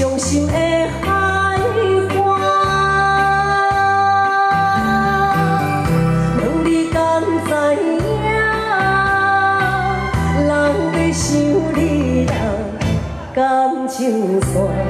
伤心的海岸，问你敢知影，人在想你啊，感情线。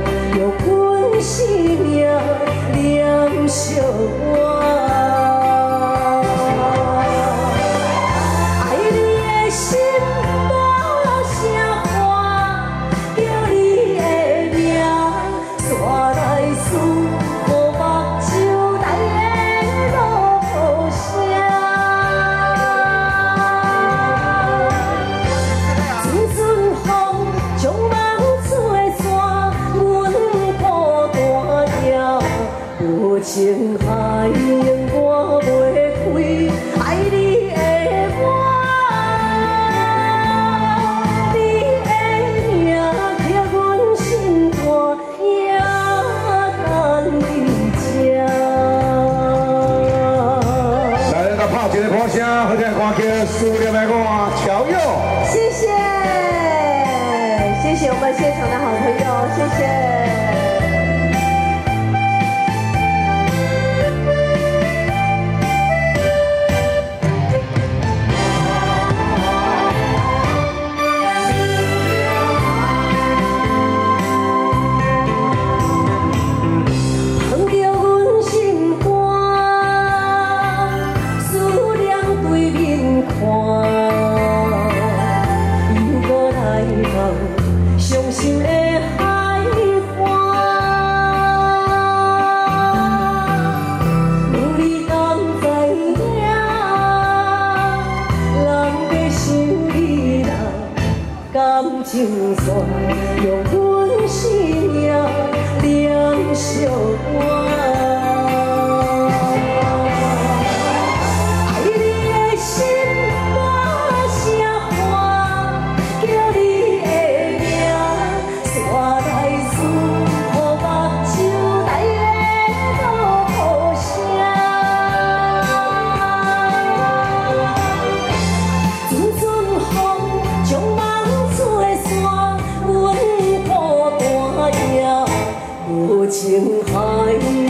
我想好听歌曲思念的歌，乔佑。谢谢，谢谢我们现场的好朋友，谢谢。心的海，有你同知影，心，感情用阮生命两相换。情海。